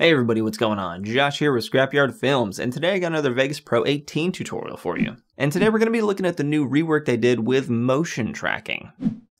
Hey everybody, what's going on? Josh here with Scrapyard Films, and today I got another Vegas Pro 18 tutorial for you. And today we're going to be looking at the new rework they did with motion tracking.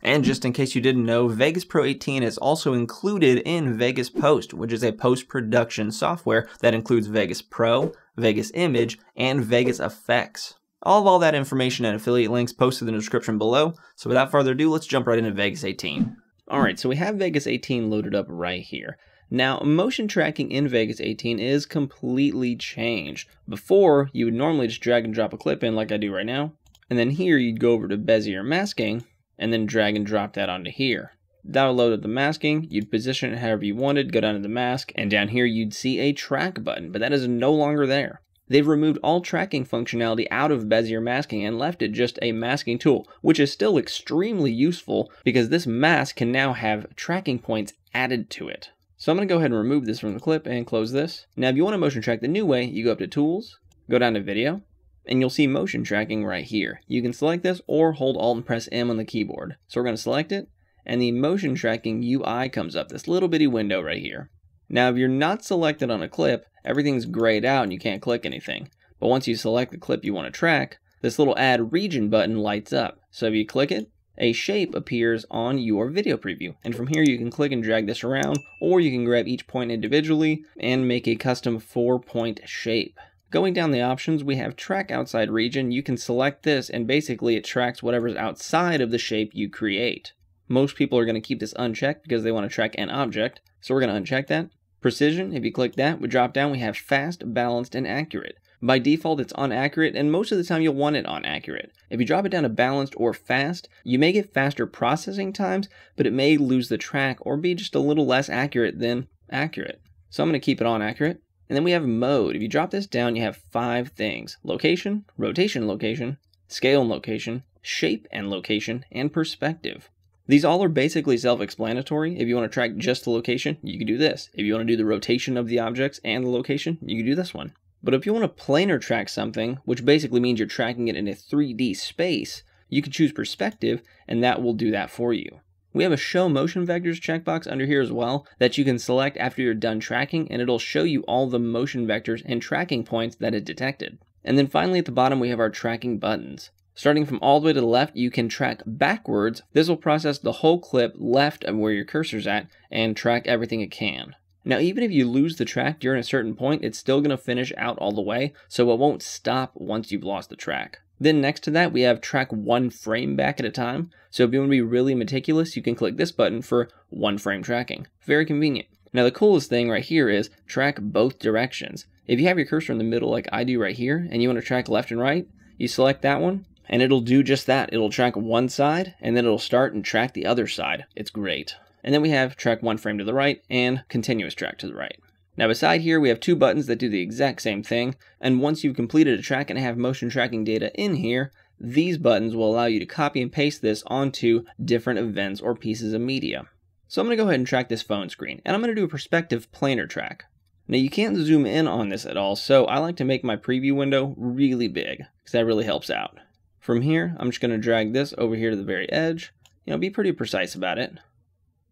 And just in case you didn't know, Vegas Pro 18 is also included in Vegas Post, which is a post-production software that includes Vegas Pro, Vegas Image, and Vegas Effects. All of all that information and affiliate links posted in the description below, so without further ado, let's jump right into Vegas 18. Alright, so we have Vegas 18 loaded up right here. Now, motion tracking in Vegas 18 is completely changed. Before, you would normally just drag and drop a clip in like I do right now, and then here you'd go over to Bezier masking, and then drag and drop that onto here. That'll load up the masking, you'd position it however you wanted, go down to the mask, and down here you'd see a track button, but that is no longer there. They've removed all tracking functionality out of Bezier masking and left it just a masking tool, which is still extremely useful because this mask can now have tracking points added to it. So I'm going to go ahead and remove this from the clip and close this. Now if you want to motion track the new way, you go up to Tools, go down to Video, and you'll see motion tracking right here. You can select this or hold Alt and press M on the keyboard. So we're going to select it, and the motion tracking UI comes up, this little bitty window right here. Now if you're not selected on a clip, everything's grayed out and you can't click anything. But once you select the clip you want to track, this little Add Region button lights up. So if you click it, a shape appears on your video preview. And from here you can click and drag this around, or you can grab each point individually and make a custom four point shape. Going down the options, we have track outside region. You can select this and basically it tracks whatever's outside of the shape you create. Most people are going to keep this unchecked because they want to track an object, so we're going to uncheck that. Precision, if you click that, we drop down, we have fast, balanced, and accurate. By default, it's on accurate, and most of the time you'll want it on accurate. If you drop it down to balanced or fast, you may get faster processing times, but it may lose the track or be just a little less accurate than accurate. So I'm going to keep it on accurate. And then we have mode. If you drop this down, you have five things. Location, rotation location, scale and location, shape and location, and perspective. These all are basically self-explanatory. If you want to track just the location, you can do this. If you want to do the rotation of the objects and the location, you can do this one. But if you want to planar track something, which basically means you're tracking it in a 3D space, you can choose perspective and that will do that for you. We have a show motion vectors checkbox under here as well that you can select after you're done tracking and it'll show you all the motion vectors and tracking points that it detected. And then finally at the bottom we have our tracking buttons. Starting from all the way to the left, you can track backwards. This will process the whole clip left of where your cursor's at and track everything it can. Now, even if you lose the track during a certain point, it's still going to finish out all the way, so it won't stop once you've lost the track. Then next to that, we have track one frame back at a time. So if you want to be really meticulous, you can click this button for one frame tracking. Very convenient. Now the coolest thing right here is track both directions. If you have your cursor in the middle like I do right here, and you want to track left and right, you select that one, and it'll do just that. It'll track one side, and then it'll start and track the other side. It's great. And then we have track one frame to the right and continuous track to the right. Now beside here, we have two buttons that do the exact same thing, and once you've completed a track and have motion tracking data in here, these buttons will allow you to copy and paste this onto different events or pieces of media. So I'm going to go ahead and track this phone screen, and I'm going to do a perspective planar track. Now you can't zoom in on this at all, so I like to make my preview window really big, because that really helps out. From here, I'm just going to drag this over here to the very edge, you know, be pretty precise about it.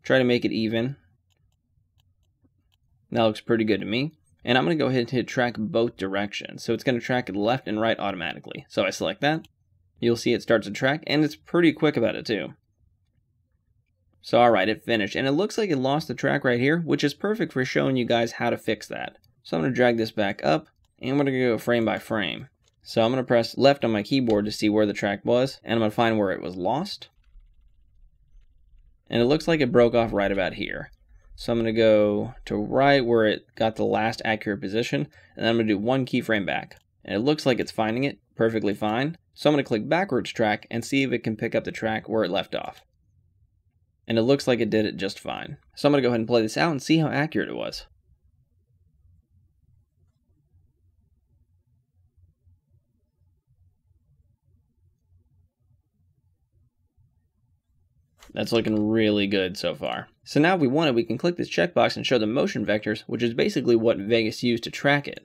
Try to make it even. That looks pretty good to me. And I'm going to go ahead and hit track both directions. So it's going to track left and right automatically. So I select that. You'll see it starts to track, and it's pretty quick about it too. So alright, it finished. And it looks like it lost the track right here, which is perfect for showing you guys how to fix that. So I'm going to drag this back up, and I'm going to go frame by frame. So I'm going to press left on my keyboard to see where the track was, and I'm going to find where it was lost and it looks like it broke off right about here. So I'm going to go to right where it got the last accurate position, and I'm going to do one keyframe back. And it looks like it's finding it perfectly fine. So I'm going to click backwards track and see if it can pick up the track where it left off. And it looks like it did it just fine. So I'm going to go ahead and play this out and see how accurate it was. That's looking really good so far. So now if we want it, we can click this checkbox and show the motion vectors, which is basically what Vegas used to track it.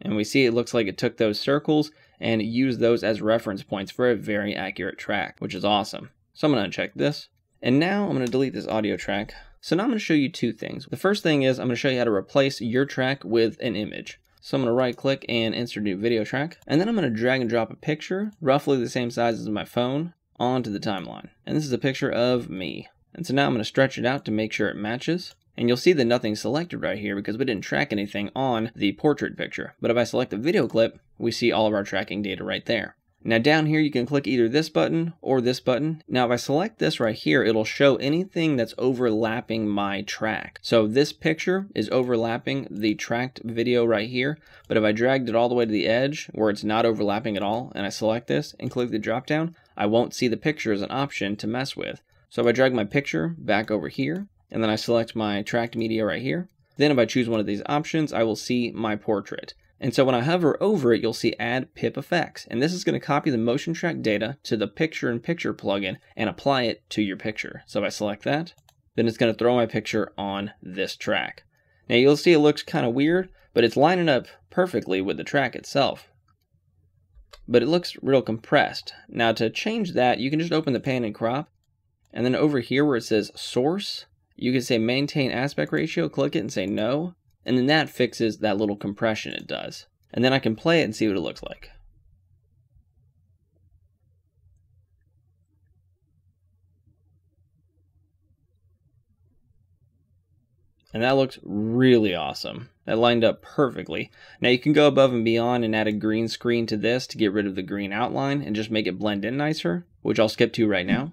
And we see it looks like it took those circles and used those as reference points for a very accurate track, which is awesome. So I'm to uncheck this. And now I'm going to delete this audio track. So now I'm to show you two things. The first thing is I'm going to show you how to replace your track with an image. So I'm going to right click and insert new video track. And then I'm going to drag and drop a picture, roughly the same size as my phone, onto the timeline. And this is a picture of me. And so now I'm going to stretch it out to make sure it matches. And you'll see that nothing's selected right here because we didn't track anything on the portrait picture. But if I select the video clip, we see all of our tracking data right there. Now down here you can click either this button or this button. Now if I select this right here, it'll show anything that's overlapping my track. So this picture is overlapping the tracked video right here, but if I dragged it all the way to the edge where it's not overlapping at all, and I select this and click the drop down, I won't see the picture as an option to mess with. So if I drag my picture back over here, and then I select my tracked media right here, then if I choose one of these options, I will see my portrait. And so when I hover over it, you'll see add pip effects. And this is going to copy the motion track data to the picture in picture plugin and apply it to your picture. So if I select that, then it's going to throw my picture on this track. Now you'll see it looks kind of weird, but it's lining up perfectly with the track itself. But it looks real compressed. Now to change that, you can just open the pan and crop. And then over here where it says source, you can say maintain aspect ratio, click it and say no. And then that fixes that little compression it does. And then I can play it and see what it looks like. And that looks really awesome. That lined up perfectly. Now you can go above and beyond and add a green screen to this to get rid of the green outline and just make it blend in nicer, which I'll skip to right now.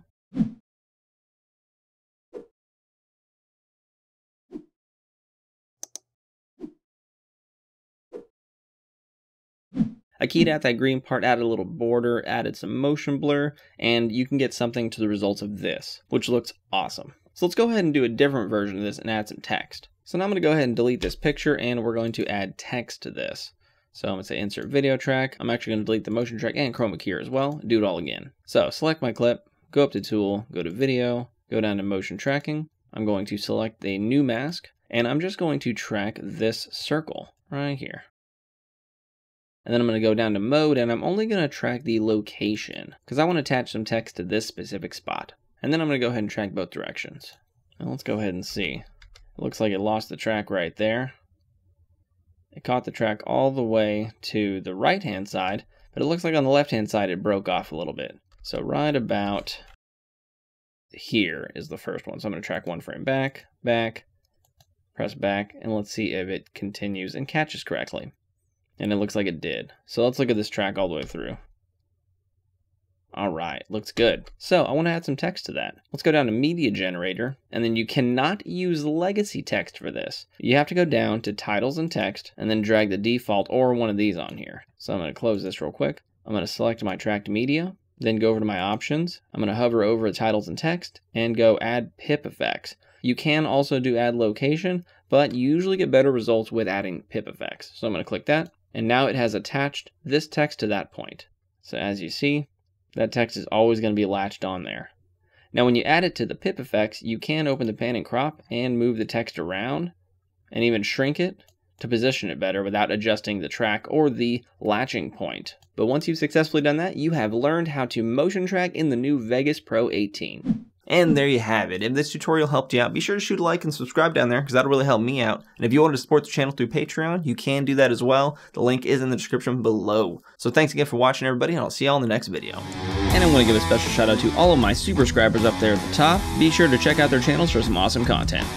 I keyed out that green part, added a little border, added some motion blur, and you can get something to the results of this, which looks awesome. So let's go ahead and do a different version of this and add some text. So now I'm going to go ahead and delete this picture and we're going to add text to this. So I'm going to say insert video track. I'm actually going to delete the motion track and chroma key as well, do it all again. So select my clip, go up to tool, go to video, go down to motion tracking. I'm going to select a new mask and I'm just going to track this circle right here. And then I'm going to go down to mode and I'm only going to track the location because I want to attach some text to this specific spot. And then I'm going to go ahead and track both directions. Now let's go ahead and see. It looks like it lost the track right there. It caught the track all the way to the right hand side, but it looks like on the left hand side it broke off a little bit. So right about here is the first one. So I'm going to track one frame back, back, press back, and let's see if it continues and catches correctly. And it looks like it did. So let's look at this track all the way through. All right, looks good. So I want to add some text to that. Let's go down to Media Generator, and then you cannot use legacy text for this. You have to go down to Titles and Text, and then drag the default or one of these on here. So I'm going to close this real quick. I'm going to select my tracked media, then go over to my options. I'm going to hover over Titles and Text, and go Add Pip Effects. You can also do Add Location, but you usually get better results with adding pip effects. So I'm going to click that, and now it has attached this text to that point. So as you see, that text is always going to be latched on there. Now when you add it to the pip effects, you can open the pan and crop and move the text around and even shrink it to position it better without adjusting the track or the latching point. But once you've successfully done that, you have learned how to motion track in the new Vegas Pro 18. And there you have it. If this tutorial helped you out, be sure to shoot a like and subscribe down there because that'll really help me out. And if you want to support the channel through Patreon, you can do that as well. The link is in the description below. So thanks again for watching everybody and I'll see y'all in the next video. And I want to give a special shout out to all of my subscribers up there at the top. Be sure to check out their channels for some awesome content.